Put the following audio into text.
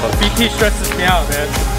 But stresses me out, man.